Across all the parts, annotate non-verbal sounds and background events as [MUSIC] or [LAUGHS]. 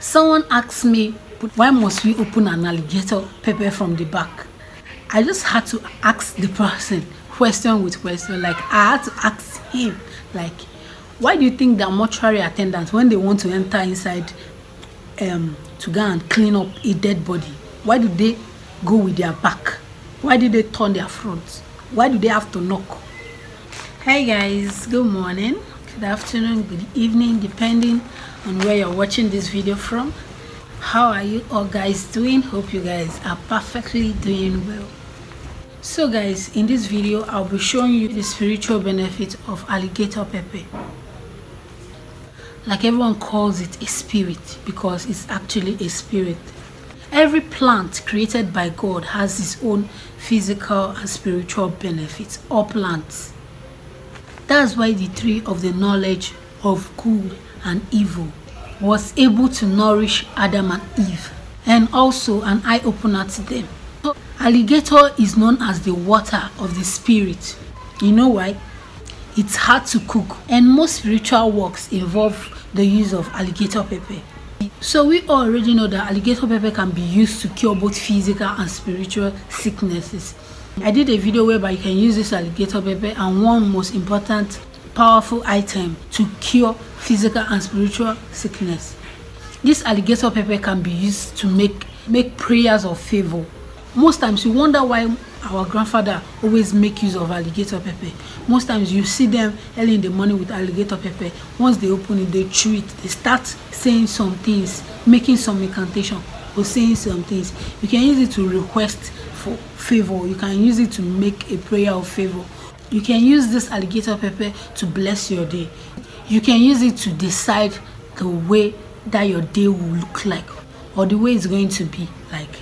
Someone asked me, why must we open an alligator pepper from the back? I just had to ask the person [LAUGHS] question with question. Like I had to ask him, like, why do you think that mortuary attendants, when they want to enter inside um, to go and clean up a dead body, why do they go with their back? Why do they turn their front? Why do they have to knock? Hey guys, good morning, good afternoon, good evening, depending on where you're watching this video from. How are you all guys doing? Hope you guys are perfectly doing well. So guys in this video i'll be showing you the spiritual benefit of alligator pepper. Like everyone calls it a spirit because it's actually a spirit. Every plant created by god has its own physical and spiritual benefits or plants. That's why the tree of the knowledge of good and evil was able to nourish Adam and Eve and also an eye opener to them. So, alligator is known as the water of the spirit. You know why? It's hard to cook and most spiritual works involve the use of alligator pepper. So we already know that alligator pepper can be used to cure both physical and spiritual sicknesses. I did a video whereby you can use this alligator pepper and one most important powerful item to cure physical and spiritual sickness. This alligator pepper can be used to make make prayers of favor. Most times you wonder why our grandfather always make use of alligator pepper. Most times you see them early in the morning with alligator pepper. Once they open it, they chew it. They start saying some things, making some incantation or saying some things. You can use it to request for favor. You can use it to make a prayer of favor you can use this alligator pepper to bless your day. You can use it to decide the way that your day will look like or the way it's going to be like.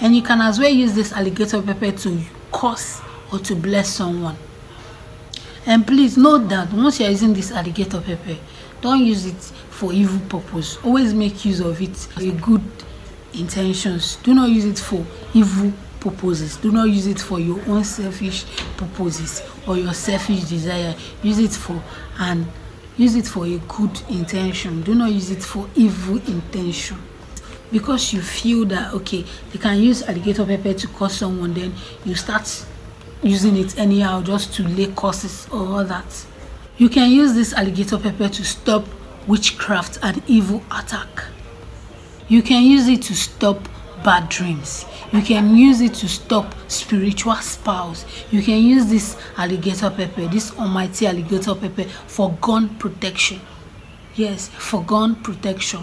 And you can as well use this alligator pepper to curse or to bless someone. And please note that once you're using this alligator pepper don't use it for evil purpose. Always make use of it for good intentions. Do not use it for evil purposes do not use it for your own selfish purposes or your selfish desire. Use it for and use it for a good intention. Do not use it for evil intention. Because you feel that okay you can use alligator pepper to curse someone then you start using it anyhow just to lay curses or all that. You can use this alligator pepper to stop witchcraft and evil attack. You can use it to stop bad dreams. You can use it to stop spiritual spells you can use this alligator pepper this almighty alligator pepper for gun protection. Yes for gun protection.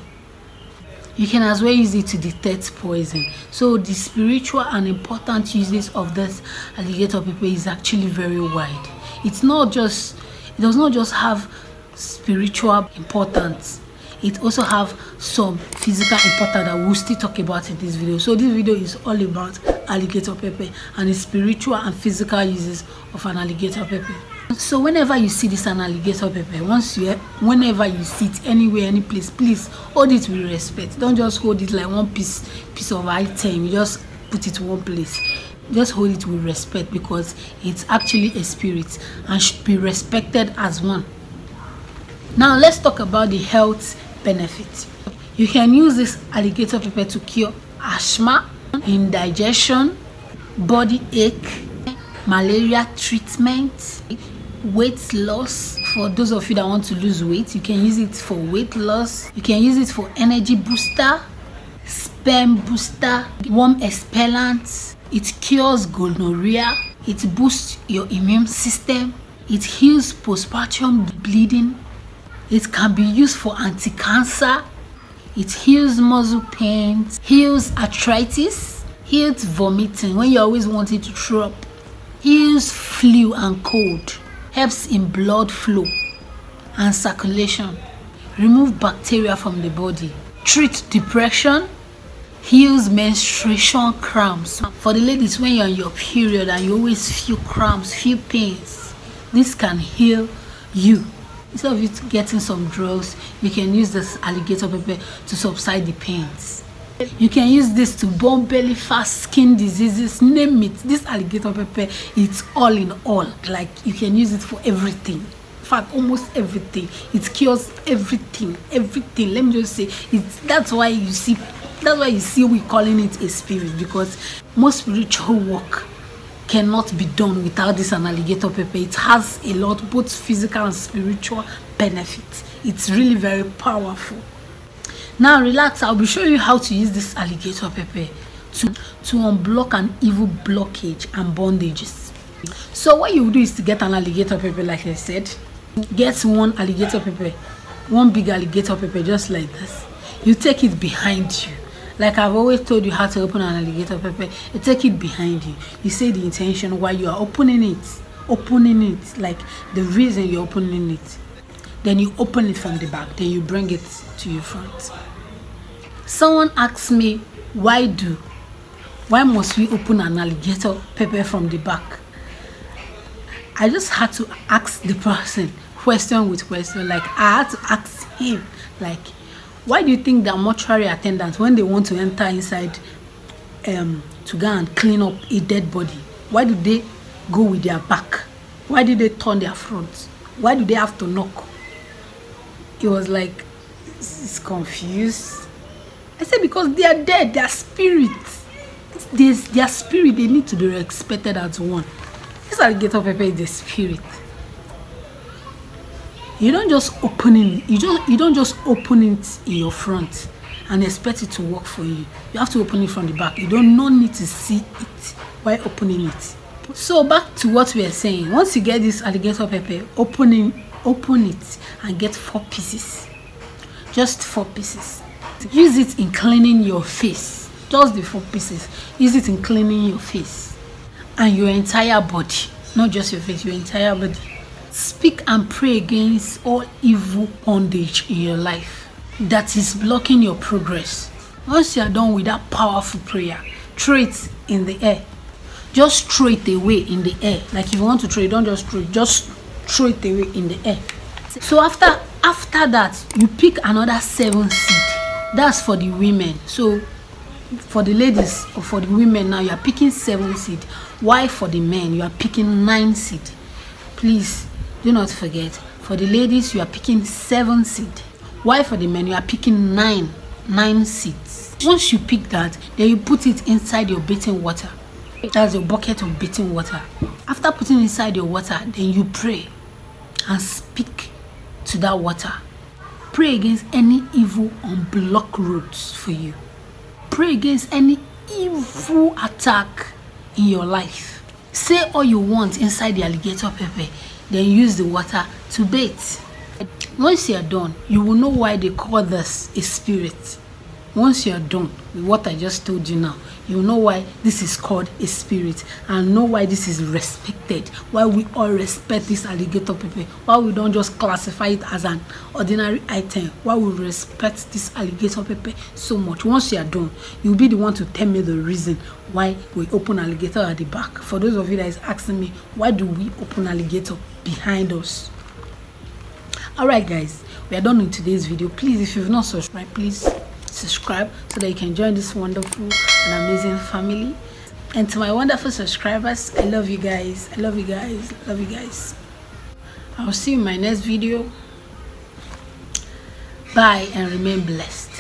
You can as well use it to detect poison. So the spiritual and important uses of this alligator pepper is actually very wide. It's not just it does not just have spiritual importance it also have some physical important that we'll still talk about in this video. So this video is all about alligator pepper and the spiritual and physical uses of an alligator pepper. So whenever you see this an alligator pepper once you whenever you see it anywhere any place please hold it with respect. Don't just hold it like one piece piece of item. You just put it one place. Just hold it with respect because it's actually a spirit and should be respected as one. Now let's talk about the health benefit. You can use this alligator pepper to cure asthma, indigestion, body ache, malaria treatment, weight loss. For those of you that want to lose weight, you can use it for weight loss. You can use it for energy booster, sperm booster, worm expellant. It cures gonorrhea. It boosts your immune system. It heals postpartum bleeding it can be used for anti-cancer. It heals muscle pains, heals arthritis, heals vomiting when you always wanted to throw up, heals flu and cold, helps in blood flow and circulation, remove bacteria from the body, treat depression, heals menstruation cramps. For the ladies when you're on your period and you always feel cramps, feel pains, this can heal you instead of you getting some drugs you can use this alligator pepper to subside the pains. You can use this to burn belly fat skin diseases name it. This alligator pepper it's all in all. Like you can use it for everything. Fact almost everything. It cures everything everything. Let me just say it's that's why you see that's why you see we calling it a spirit because most spiritual work cannot be done without this an alligator pepper it has a lot both physical and spiritual benefits. It's really very powerful. Now relax. I'll be showing you how to use this alligator pepper to to unblock an evil blockage and bondages. So what you do is to get an alligator pepper like i said. Get one alligator pepper one big alligator pepper just like this. You take it behind you like i've always told you how to open an alligator pepper you take it behind you. You say the intention why you are opening it. Opening it. Like the reason you're opening it. Then you open it from the back. Then you bring it to your front. Someone asked me why do why must we open an alligator pepper from the back? I just had to ask the person question with question. Like i had to ask him like why do you think that mortuary attendants when they want to enter inside um to go and clean up a dead body why do they go with their back? Why do they turn their front? Why do they have to knock? He was like he's confused. I said because they are dead they are spirits there's their spirit they need to be respected as one. This alligator pepper is the spirit you don't just open it you just you don't just open it in your front and expect it to work for you. You have to open it from the back. You don't no need to see it while opening it. So back to what we are saying. Once you get this alligator pepper opening open it and get four pieces. Just four pieces. Use it in cleaning your face. Just the four pieces. Use it in cleaning your face and your entire body not just your face your entire body speak and pray against all evil bondage in your life that is blocking your progress. Once you are done with that powerful prayer throw it in the air. Just throw it away in the air. Like if you want to throw it don't just throw it just throw it away in the air. So after after that you pick another seven seed. That's for the women. So for the ladies or for the women now you are picking seven seed. Why for the men? You are picking nine seed. Please do not forget for the ladies you are picking seven seed. Why for the men you are picking nine nine seeds. Once you pick that then you put it inside your beating water. That's your bucket of beating water. After putting inside your water then you pray and speak to that water. Pray against any evil unblock roads for you. Pray against any evil attack in your life. Say all you want inside the alligator pepper then use the water to bathe. Once you are done you will know why they call this a spirit once you are done with what i just told you now you know why this is called a spirit and know why this is respected why we all respect this alligator pepper why we don't just classify it as an ordinary item why we respect this alligator pepper so much. Once you are done you'll be the one to tell me the reason why we open alligator at the back. For those of you that is asking me why do we open alligator behind us? All right guys we are done in today's video. Please if you've not subscribed please subscribe so that you can join this wonderful and amazing family. And to my wonderful subscribers i love you guys. I love you guys. Love you guys. I'll see you in my next video. Bye and remain blessed